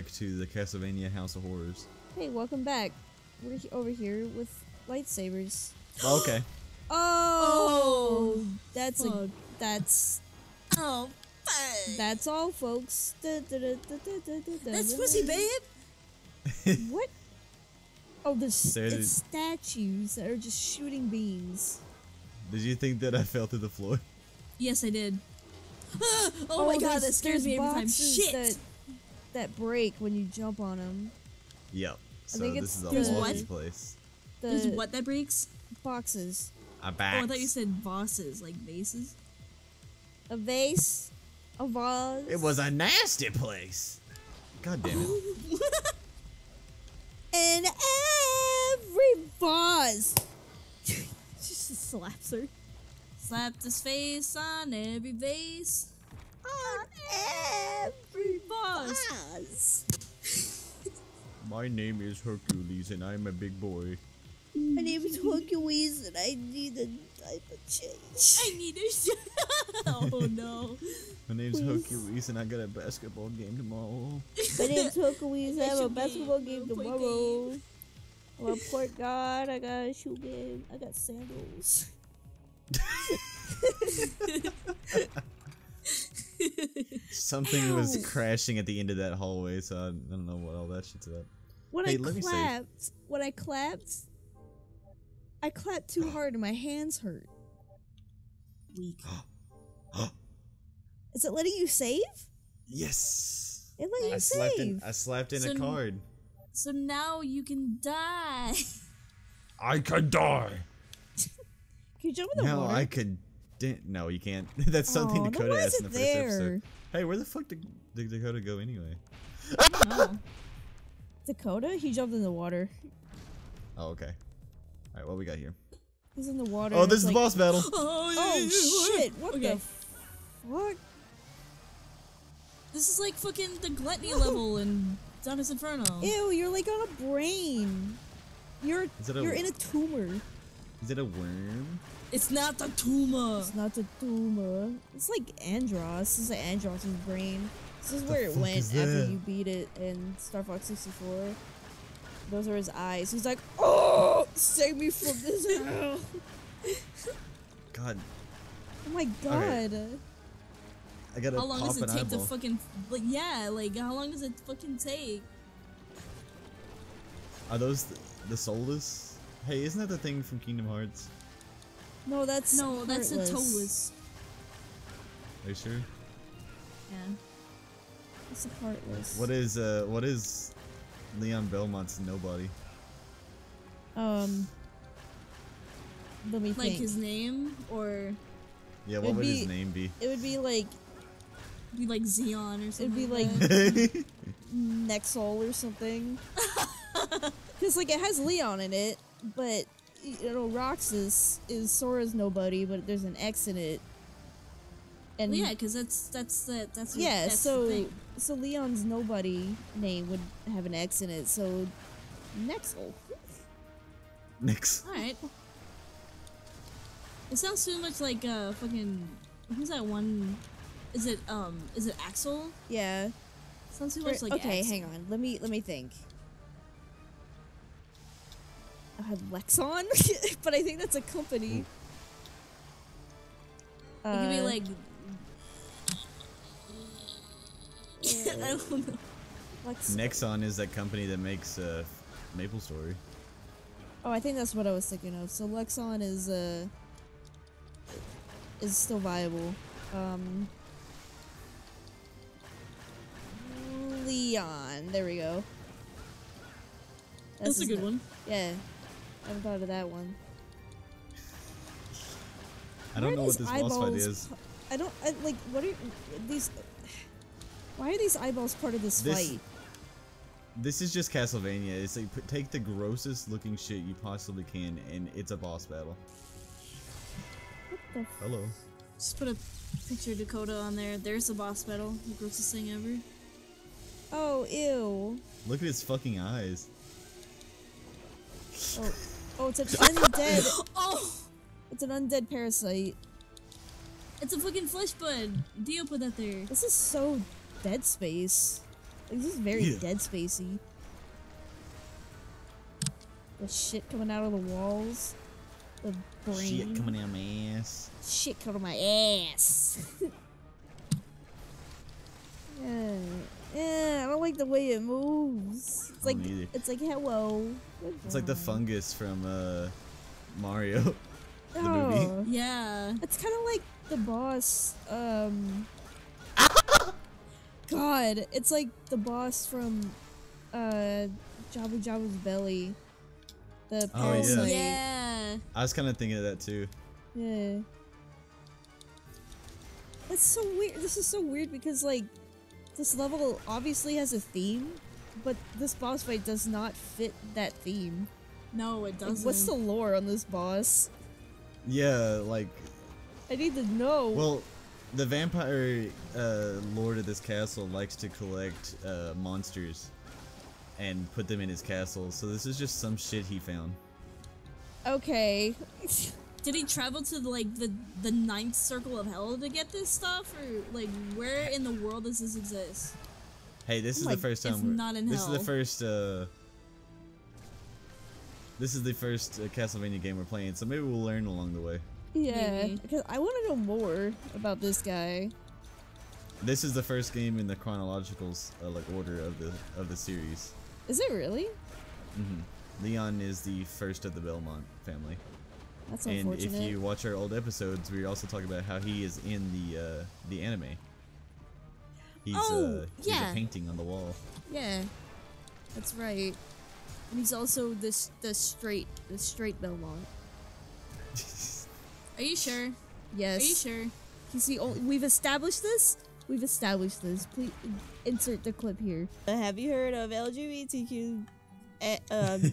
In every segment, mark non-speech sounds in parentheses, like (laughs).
back to the Castlevania House of Horrors. Hey, welcome back. We're he- over here with lightsabers. Oh, okay. (gasps) Oh, that's a that's Oh, fuck. that's all, folks. Da- da- da- That's da- pussy, babe. (laughs) What? Oh, there's There's- statues that are just shooting beams. Did you think that I fell through the floor? Yes, I did. Ah, (gasps) oh, my god, that scares me every time. Shit. That, that break when you jump on them. Yep. So think this it's is a There's whole what? new place. The There's what that breaks? boxes. A Oh. I thought you said vases, like vases. A vase. A vase. It was a nasty place. God damn it. (laughs) And every vase. (laughs) She just slaps her. Slapped his face on every vase. On every Vase. vase. My name is Hercules and I'm a big boy. My name is Hercules and I need a diaper change. I need a sh- (laughs) Oh no. My name's Please. Hercules and I got a basketball game tomorrow. My name's Hercules. and I have a basketball game, game play tomorrow. I'm a port guard. I got a shoe game. I got sandals. (laughs) (laughs) Something was crashing at the end of that hallway, so I, I don't know what all that shit's about. When Hey, I let me save. clapped, when I clapped, I clapped too (gasps) hard and my hands hurt. Weak. (gasps) Is it letting you save? Yes. It let I you slapped save. in. I slapped in So a n- card. So now you can die. I could die. (laughs) Can you jump in the No, water? I could. Di- no, you can't. (laughs) That's something Aw, then Dakota asked in it the first there? episode. Hey, where the fuck did, did Dakota go anyway? (laughs) Dakota? He jumped in the water. Oh, okay. All right, what we got here? He's in the water. Oh, this it's is the boss battle. (gasps) Oh, Oh shit! What Okay. the fuck? This is like fucking the gluttony level in Dante's Inferno. Ew! You're like on a brain. You're Is it a- you're in a tumor. Is it a worm? It's not the tumor. It's not a tumor. It's like Andros. This is like Andros' brain. This is where it went after that? you beat it in Star Fox 64. Those are his eyes. He's like, oh, save me from this (laughs) hell. God, Oh my god. I gotta How long pop does it an take to fucking like yeah, like how long does it fucking take? Are those the, the soulless? Hey, isn't that the thing from Kingdom Hearts? No, that's No, that's a heartless. toeless. Are you sure? Yeah. It's a heartless. What is uh what is Leon Belmont's nobody? Um. Let me Like think. his name or Yeah, what It'd would his name be? It would be like be like Xeon or something. It'd be like- that. (laughs) Nexol or something. (laughs) Because like it has Leon in it, but you know Roxas is Sora's nobody, but there's an X in it. And Well, yeah, because that's that's the that's what- yeah, that's so the thing. so Leon's nobody name would have an X in it, so Nexol. Nix. All right. It sounds too much like uh fucking who's that one? Is it um is it Axel? Yeah. Sounds too much like okay, Axel. hang on. Let me let me think. I had Lexon, (laughs) but I think that's a company. It could be Uh, like. (laughs) I don't know. Lex- Nexon is that company that makes uh Maple Story. Oh, I think that's what I was thinking of. So Lexon is uh is still viable. Um Leon. There we go. That's a good na- one. Yeah. I haven't thought of that one. I don't know what this boss fight is. I don't I, like what are these Why are these eyeballs part of this, This- fight? This is just Castlevania. It's like take the grossest looking shit you possibly can, and it's a boss battle. What the Hello. Just put a picture of Dakota on there. There's a boss battle. The grossest thing ever. Oh, ew. Look at his fucking eyes. Oh, oh, it's an undead. (laughs) Oh, It's an undead parasite. it's a fucking flesh bud. Dio put that there. This is so Dead Space. Like, this is very Yeah. Dead Spacey. The shit coming out of the walls. The brain. Shit coming out of my ass. Shit coming out of my ass. (laughs) yeah. Yeah, I don't like the way it moves. It's like either. it's like hello. It's like the fungus from uh, Mario. (laughs) the movie. Oh. Yeah. It's kind of like the boss. Um. (laughs) God, it's like the boss from uh, Jabu Jabu's belly. The Oh, yeah. parasite. Yeah. I was kind of thinking of that too. Yeah. That's so weird. This is so weird because like this level obviously has a theme, but this boss fight does not fit that theme. No, it doesn't. what's the lore on this boss? Yeah, like I need to know. well, the vampire uh, lord of this castle likes to collect uh, monsters and put them in his castle. So this is just some shit he found. okay. (laughs) Did he travel to like the the ninth circle of hell to get this stuff, or like where in the world does this exist? Hey, this is Like, the first time. we're- not in this is the first. Uh, this is the first uh, Castlevania game we're playing, so maybe we'll learn along the way. Yeah, Maybe. because I want to know more about this guy. This is the first game in the chronological uh, like order of the of the series. Is it really? Mm-hmm. Leon is the first of the Belmont family, That's and if you watch our old episodes, we also talk about how he is in the uh, the anime. He's, Oh, uh, he's yeah. a painting on the wall. Yeah, that's right. And he's also this the straight the straight Belmont. (laughs) Are you sure? Yes. Are you sure? He's the only. We've established this. We've established this. Please insert the clip here. Uh, have you heard of LGBTQ? Uh, um,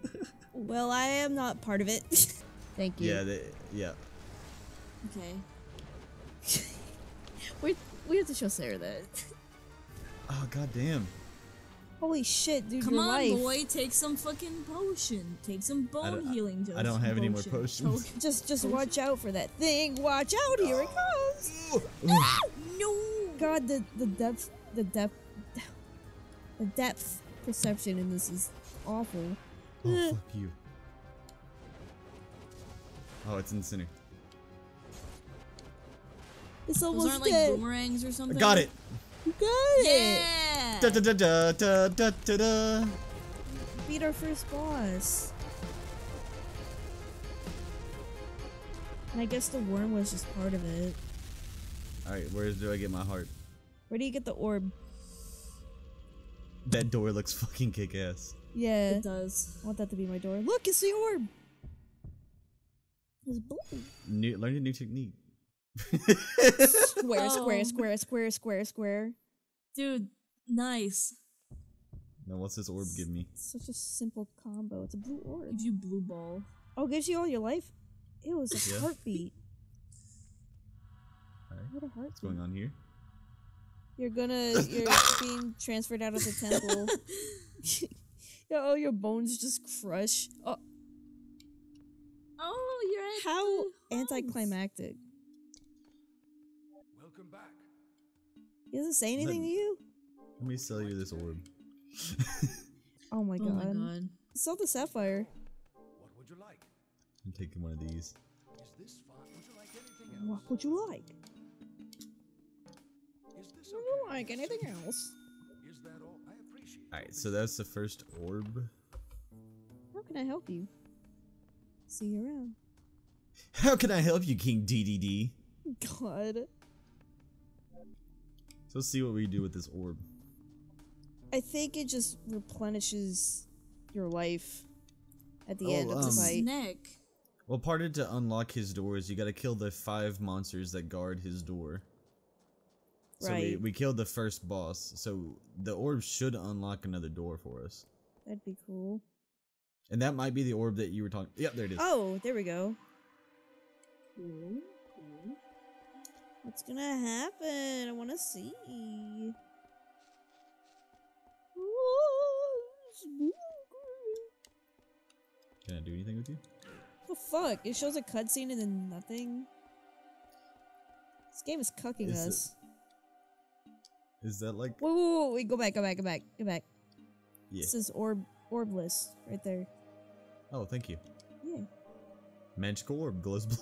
(laughs) well, I am not part of it. (laughs) Thank you. yeah, they, yeah. Okay. (laughs) we we have to show Sarah that. Oh god damn. Holy shit, dude! Come your on, life. boy. Take some fucking potion. Take some bone don't- healing. I don't have any more potion. potions. To- (laughs) Just just watch out for that thing. Watch out! Here it comes. Ah, no. God, the the depth, the depth, the depth perception in this is awful. Oh fuck you. Oh, it's in the center. It's Those almost aren't like boomerangs or I something. got it. You got it. Yeah. Da da da da da da da da. Beat our first boss. And I guess the worm was just part of it. All right, where do I get my heart? Where do you get the orb? That door looks fucking kick ass. Yeah, It does. I want that to be my door. Look, it's the orb. It's blue. New, learn a new technique. Square, square, Oh. square, square, square, square. Dude, nice. Now, what's this orb give me? Such a simple combo. It's a blue orb. Gives you blue ball. Oh, gives you all your life? It was a Yeah. heartbeat. All right, What a heartbeat. what's going on here? You're gonna, (laughs) you're being transferred out of the temple. (laughs) (laughs) yeah, all your bones just crush. Oh, Oh, you're at how the anticlimactic. Welcome back. He doesn't say anything to you? Let me sell you this orb. (laughs) Oh my Oh god. my god. Sell the sapphire. What would you like? I'm taking one of these. Is this fine? Would you like anything What would you like? Is this Would you like anything else? Is that all? I appreciate All right, so that's the first orb. How can I help you? See you around. How can I help you, King DDD? God. So let's see what we do with this orb. I think it just replenishes your life at the Oh, end of the um, fight. Neck. Well, part of to unlock his doors, you gotta kill the five monsters that guard his door. Right. So we, we killed the first boss, so the orb should unlock another door for us. That'd be cool. And that might be the orb that you were talking. Yep, there it is. Oh, there we go. Cool. Cool. What's gonna happen? I wanna see. Ooh. Can I do anything with you? The fuck? It shows a cutscene and then nothing. This game is cucking Is us. Is that like Whoa, whoa, whoa, wait, go back, go back, go back, go back. yeah? This is orb orbless right there. Oh, thank you. Yeah. Magical orb glows blue.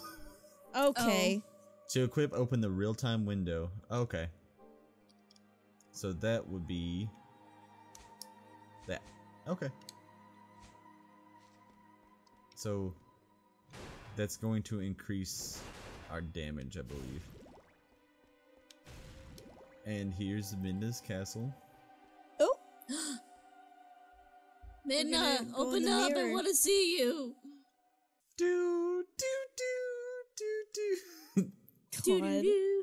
Okay. Oh. to equip, open the real-time window. Okay. So that would be that. Okay. So that's going to increase our damage, I believe. And here's Minda's castle. Midna, gonna go in open the up! I want to see you. Do do do do do. (laughs) Do do do.